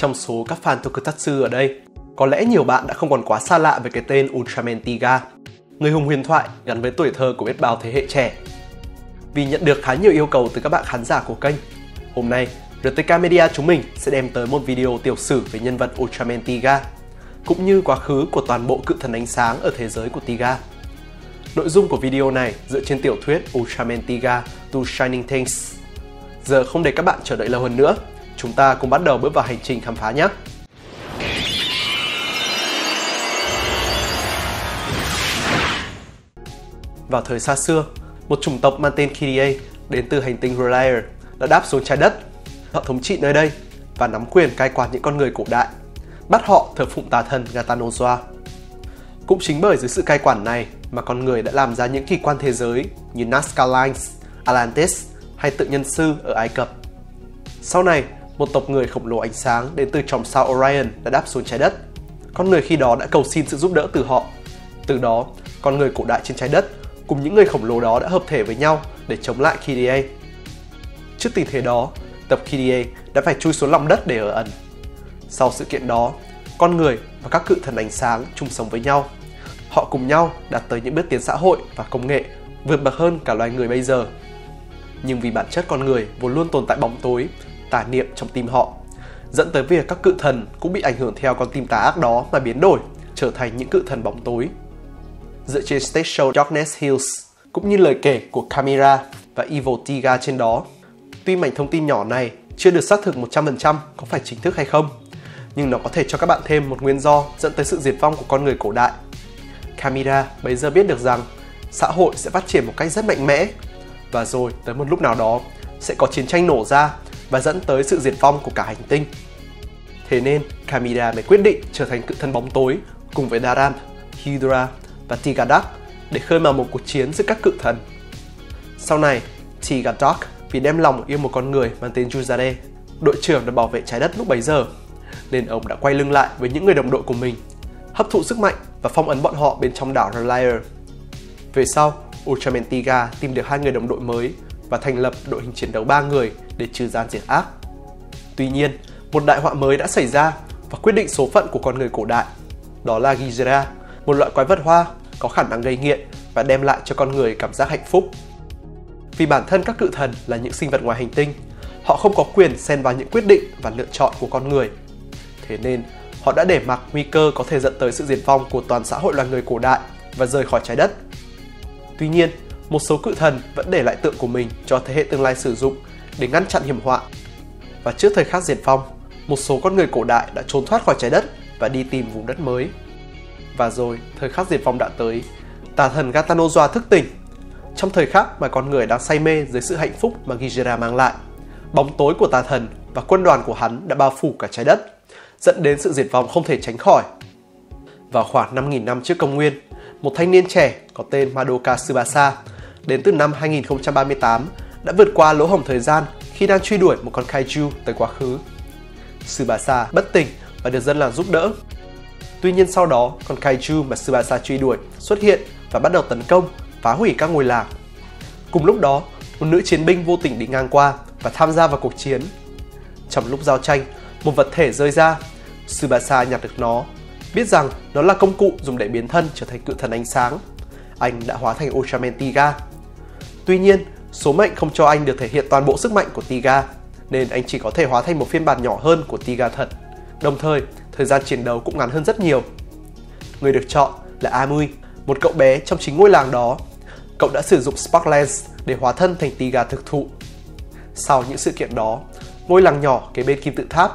Trong số các fan Tokusatsu ở đây, có lẽ nhiều bạn đã không còn quá xa lạ với cái tên Ultraman Tiga, người hùng huyền thoại gắn với tuổi thơ của biết bao thế hệ trẻ. Vì nhận được khá nhiều yêu cầu từ các bạn khán giả của kênh, hôm nay RTK Media chúng mình sẽ đem tới một video tiểu sử về nhân vật Ultraman Tiga, cũng như quá khứ của toàn bộ cự thần ánh sáng ở thế giới của Tiga. Nội dung của video này dựa trên tiểu thuyết Ultraman Tiga To Shining Things. Giờ không để các bạn chờ đợi lâu hơn nữa, chúng ta cùng bắt đầu bước vào hành trình khám phá nhé! Vào thời xa xưa, một chủng tộc mang tên Kirie đến từ hành tinh Relayer đã đáp xuống trái đất. Họ thống trị nơi đây và nắm quyền cai quản những con người cổ đại, bắt họ thờ phụng tà thần Gatanozoa. Cũng chính bởi dưới sự cai quản này mà con người đã làm ra những kỳ quan thế giới như Nazca Lines, Atlantis hay tự nhân sư ở Ai Cập. Sau này, một tộc người khổng lồ ánh sáng đến từ chòm sao Orion đã đáp xuống trái đất. Con người khi đó đã cầu xin sự giúp đỡ từ họ. Từ đó, con người cổ đại trên trái đất cùng những người khổng lồ đó đã hợp thể với nhau để chống lại KDA. Trước tình thế đó, tập KDA đã phải chui xuống lòng đất để ở ẩn. Sau sự kiện đó, con người và các cự thần ánh sáng chung sống với nhau. Họ cùng nhau đạt tới những bước tiến xã hội và công nghệ vượt bậc hơn cả loài người bây giờ. Nhưng vì bản chất con người vốn luôn tồn tại bóng tối, tà niệm trong tim họ, dẫn tới việc các cự thần cũng bị ảnh hưởng theo con tim tà ác đó mà biến đổi, trở thành những cự thần bóng tối dựa trên stage show Darkness Hills, cũng như lời kể của Camira và Evil Tiga trên đó. Tuy mảnh thông tin nhỏ này chưa được xác thực 100% có phải chính thức hay không, nhưng nó có thể cho các bạn thêm một nguyên do dẫn tới sự diệt vong của con người cổ đại. Camira bây giờ biết được rằng xã hội sẽ phát triển một cách rất mạnh mẽ và rồi tới một lúc nào đó sẽ có chiến tranh nổ ra và dẫn tới sự diệt vong của cả hành tinh. Thế nên Kamida mới quyết định trở thành cự thân bóng tối cùng với Daran, Hydra và Tigadak để khơi mào một cuộc chiến giữa các cự thần. Sau này, Tigadak vì đem lòng yêu một con người mang tên Juzade, đội trưởng đã bảo vệ trái đất lúc bấy giờ, nên ông đã quay lưng lại với những người đồng đội của mình, hấp thụ sức mạnh và phong ấn bọn họ bên trong đảo Relier. Về sau, Ultraman Tiga tìm được hai người đồng đội mới và thành lập đội hình chiến đấu ba người để trừ gian diệt ác. Tuy nhiên, một đại họa mới đã xảy ra và quyết định số phận của con người cổ đại. Đó là Gijera, một loại quái vật hoa có khả năng gây nghiện và đem lại cho con người cảm giác hạnh phúc. Vì bản thân các cự thần là những sinh vật ngoài hành tinh, họ không có quyền xen vào những quyết định và lựa chọn của con người. Thế nên, họ đã để mặc nguy cơ có thể dẫn tới sự diệt vong của toàn xã hội loài người cổ đại và rời khỏi trái đất. Tuy nhiên, một số cự thần vẫn để lại tượng của mình cho thế hệ tương lai sử dụng để ngăn chặn hiểm họa. Và trước thời khắc diệt vong, một số con người cổ đại đã trốn thoát khỏi trái đất và đi tìm vùng đất mới. Và rồi, thời khắc diệt vong đã tới. Tà thần Gatanozoa thức tỉnh. Trong thời khắc mà con người đang say mê dưới sự hạnh phúc mà Gijera mang lại, bóng tối của tà thần và quân đoàn của hắn đã bao phủ cả trái đất, dẫn đến sự diệt vong không thể tránh khỏi. Vào khoảng 5.000 năm trước công nguyên, một thanh niên trẻ có tên Madoka Tsubasa đến từ năm 2038 đã vượt qua lỗ hổng thời gian khi đang truy đuổi một con kaiju tới quá khứ. Tsubasa bất tỉnh và được dân làng giúp đỡ Tuy nhiên sau đó, con kaiju mà Tsubasa truy đuổi xuất hiện và bắt đầu tấn công, phá hủy các ngôi làng. Cùng lúc đó, một nữ chiến binh vô tình đi ngang qua và tham gia vào cuộc chiến. Trong lúc giao tranh, một vật thể rơi ra. Tsubasa nhặt được nó, biết rằng nó là công cụ dùng để biến thân trở thành cự thần ánh sáng. Anh đã hóa thành Ultraman Tiga. Tuy nhiên, số mệnh không cho anh được thể hiện toàn bộ sức mạnh của Tiga, nên anh chỉ có thể hóa thành một phiên bản nhỏ hơn của Tiga thật. Đồng thời, thời gian chiến đấu cũng ngắn hơn rất nhiều. Người được chọn là Amui, một cậu bé trong chính ngôi làng đó. Cậu đã sử dụng Spark Lens để hóa thân thành Tiga thực thụ. Sau những sự kiện đó, ngôi làng nhỏ kế bên kim tự tháp,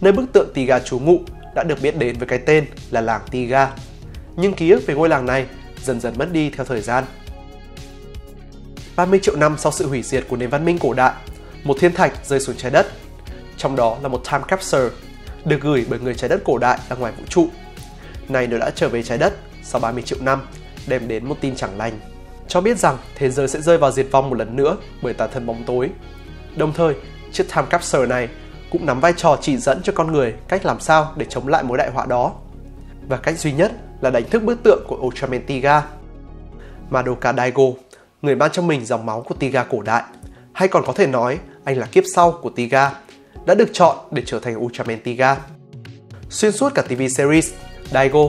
nơi bức tượng Tiga trú ngụ đã được biết đến với cái tên là làng Tiga. Nhưng ký ức về ngôi làng này dần dần mất đi theo thời gian. 30 triệu năm sau sự hủy diệt của nền văn minh cổ đại, một thiên thạch rơi xuống trái đất. Trong đó là một time capsule được gửi bởi người trái đất cổ đại ra ngoài vũ trụ. Này nó đã trở về trái đất sau 30 triệu năm, đem đến một tin chẳng lành. Cho biết rằng thế giới sẽ rơi vào diệt vong một lần nữa bởi tà thần bóng tối. Đồng thời, chiếc time capsule này cũng nắm vai trò chỉ dẫn cho con người cách làm sao để chống lại mối đại họa đó. Và cách duy nhất là đánh thức bức tượng của Ultraman Tiga. Madoka Daigo, người mang trong mình dòng máu của Tiga cổ đại, hay còn có thể nói anh là kiếp sau của Tiga đã được chọn để trở thành Ultraman Tiga. Xuyên suốt cả TV series, Daigo,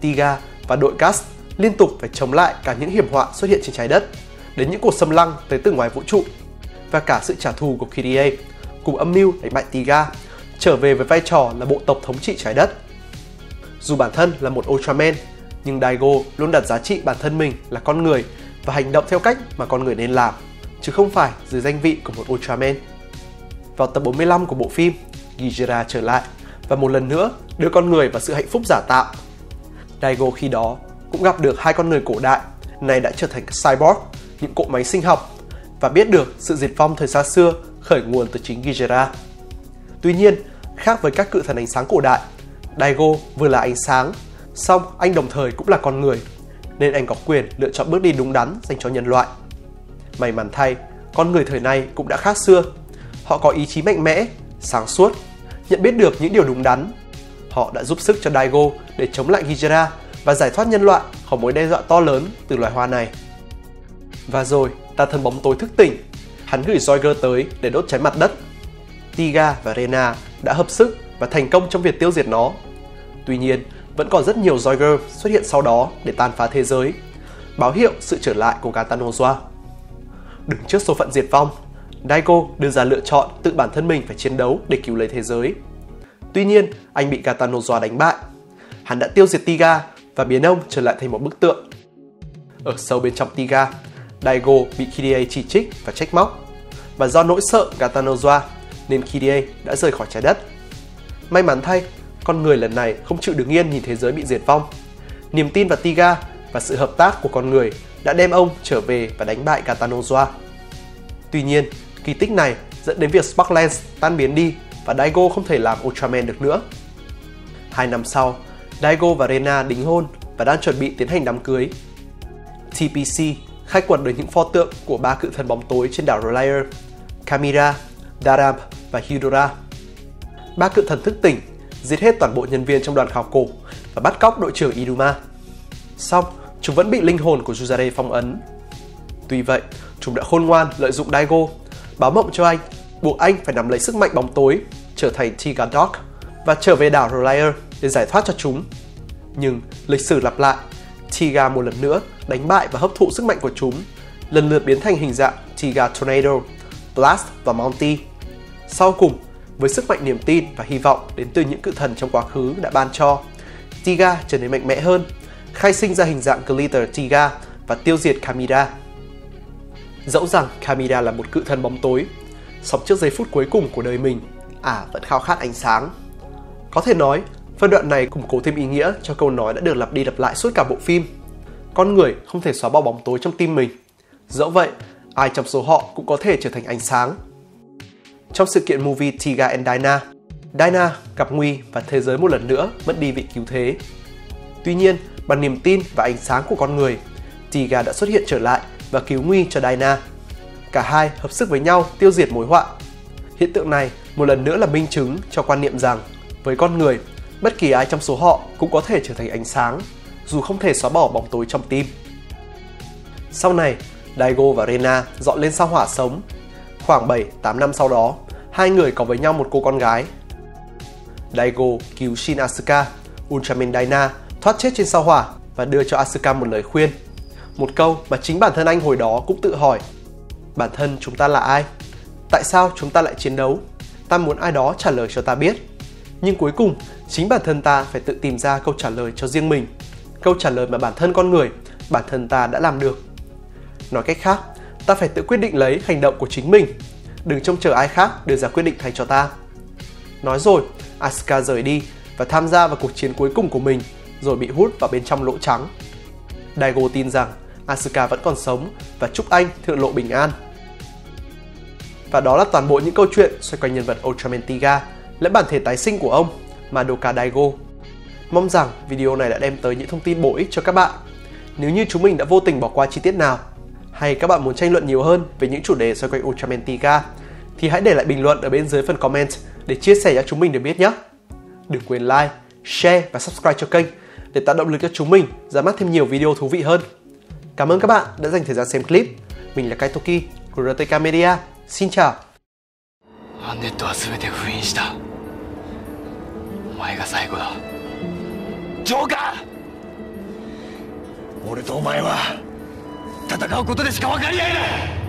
Tiga và đội cast liên tục phải chống lại cả những hiểm họa xuất hiện trên trái đất, đến những cuộc xâm lăng tới từ ngoài vũ trụ và cả sự trả thù của KDA cùng âm mưu đánh bại Tiga trở về với vai trò là bộ tộc thống trị trái đất. Dù bản thân là một Ultraman, nhưng Daigo luôn đặt giá trị bản thân mình là con người và hành động theo cách mà con người nên làm, chứ không phải dưới danh vị của một Ultraman. Vào tập 45 của bộ phim, Gijira trở lại và một lần nữa đưa con người vào sự hạnh phúc giả tạo. Daigo khi đó cũng gặp được hai con người cổ đại, này đã trở thành cyborg, những cỗ máy sinh học và biết được sự diệt vong thời xa xưa khởi nguồn từ chính Gijira. Tuy nhiên, khác với các cự thần ánh sáng cổ đại, Daigo vừa là ánh sáng, song anh đồng thời cũng là con người, nên anh có quyền lựa chọn bước đi đúng đắn dành cho nhân loại. May mắn thay, con người thời nay cũng đã khác xưa. Họ có ý chí mạnh mẽ, sáng suốt, nhận biết được những điều đúng đắn. Họ đã giúp sức cho Daigo để chống lại Gijera và giải thoát nhân loại khỏi mối đe dọa to lớn từ loài hoa này. Và rồi, ta thân bóng tối thức tỉnh. Hắn gửi Zoiger tới để đốt cháy mặt đất. Tiga và Rena đã hợp sức và thành công trong việc tiêu diệt nó. Tuy nhiên, vẫn còn rất nhiều Zoiger xuất hiện sau đó để tàn phá thế giới, báo hiệu sự trở lại của Gatanozoa. Đứng trước số phận diệt vong, Daigo đưa ra lựa chọn tự bản thân mình phải chiến đấu để cứu lấy thế giới. Tuy nhiên, anh bị Gatanozoa đánh bại. Hắn đã tiêu diệt Tiga và biến ông trở lại thành một bức tượng. Ở sâu bên trong Tiga, Daigo bị Kirie chỉ trích và trách móc. Và do nỗi sợ Gatanozoa nên Kirie đã rời khỏi trái đất. May mắn thay, con người lần này không chịu đứng yên nhìn thế giới bị diệt vong. Niềm tin vào Tiga và sự hợp tác của con người đã đem ông trở về và đánh bại Katanozoa. Tuy nhiên, kỳ tích này dẫn đến việc Sparklands tan biến đi và Daigo không thể làm Ultraman được nữa. Hai năm sau, Daigo và Rena đính hôn và đang chuẩn bị tiến hành đám cưới. TPC khai quật được những pho tượng của ba cự thần bóng tối trên đảo Relier, Kamira, Darab và hidora Ba cự thần thức tỉnh, giết hết toàn bộ nhân viên trong đoàn khảo cổ và bắt cóc đội trưởng Iduma. Xong, chúng vẫn bị linh hồn của Juzare phong ấn. Tuy vậy, chúng đã khôn ngoan lợi dụng Daigo, báo mộng cho anh, buộc anh phải nắm lấy sức mạnh bóng tối, trở thành Tiga Dog và trở về đảo Relier để giải thoát cho chúng. Nhưng lịch sử lặp lại, Tiga một lần nữa đánh bại và hấp thụ sức mạnh của chúng, lần lượt biến thành hình dạng Tiga Tornado, Blast và Monty. Sau cùng, với sức mạnh niềm tin và hy vọng đến từ những cự thần trong quá khứ đã ban cho, Tiga trở nên mạnh mẽ hơn, khai sinh ra hình dạng Glitter Tiga và tiêu diệt Kamida. Dẫu rằng Kamida là một cự thần bóng tối, song trước giây phút cuối cùng của đời mình, ả à, vẫn khao khát ánh sáng. Có thể nói, phân đoạn này củng cố thêm ý nghĩa cho câu nói đã được lặp đi lặp lại suốt cả bộ phim. Con người không thể xóa bỏ bóng tối trong tim mình. Dẫu vậy, ai trong số họ cũng có thể trở thành ánh sáng. Trong sự kiện movie Tiga and Dinah, Dinah gặp nguy và thế giới một lần nữa mất đi vị cứu thế. Tuy nhiên, bằng niềm tin và ánh sáng của con người, Tiga đã xuất hiện trở lại và cứu nguy cho Dinah. Cả hai hợp sức với nhau tiêu diệt mối họa. Hiện tượng này một lần nữa là minh chứng cho quan niệm rằng với con người, bất kỳ ai trong số họ cũng có thể trở thành ánh sáng, dù không thể xóa bỏ bóng tối trong tim. Sau này, Daigo và Rena dọn lên sao hỏa sống. Khoảng 7-8 năm sau đó, hai người có với nhau một cô con gái. Daigo cứu Shin Asuka, Ultraman Dyna thoát chết trên sao hỏa và đưa cho Asuka một lời khuyên. Một câu mà chính bản thân anh hồi đó cũng tự hỏi. Bản thân chúng ta là ai? Tại sao chúng ta lại chiến đấu? Ta muốn ai đó trả lời cho ta biết. Nhưng cuối cùng, chính bản thân ta phải tự tìm ra câu trả lời cho riêng mình. Câu trả lời mà bản thân con người, bản thân ta đã làm được. Nói cách khác, ta phải tự quyết định lấy hành động của chính mình. Đừng trông chờ ai khác đưa ra quyết định thay cho ta. Nói rồi, Asuka rời đi và tham gia vào cuộc chiến cuối cùng của mình rồi bị hút vào bên trong lỗ trắng. Daigo tin rằng Asuka vẫn còn sống và chúc anh thượng lộ bình an. Và đó là toàn bộ những câu chuyện xoay quanh nhân vật Ultraman Tiga lẫn bản thể tái sinh của ông, Madoka Daigo. Mong rằng video này đã đem tới những thông tin bổ ích cho các bạn. Nếu như chúng mình đã vô tình bỏ qua chi tiết nào, hay các bạn muốn tranh luận nhiều hơn về những chủ đề xoay quanh Ultraman Tiga, thì hãy để lại bình luận ở bên dưới phần comment để chia sẻ cho chúng mình được biết nhé. Đừng quên like, share và subscribe cho kênh để tạo động lực cho chúng mình ra mắt thêm nhiều video thú vị hơn. Cảm ơn các bạn đã dành thời gian xem clip. Mình là Kaitoki của RTK Media. Xin chào! アンネットは全て封印したお前が最後だジョーカー俺とお前は 戦うことでしか分かり合えない。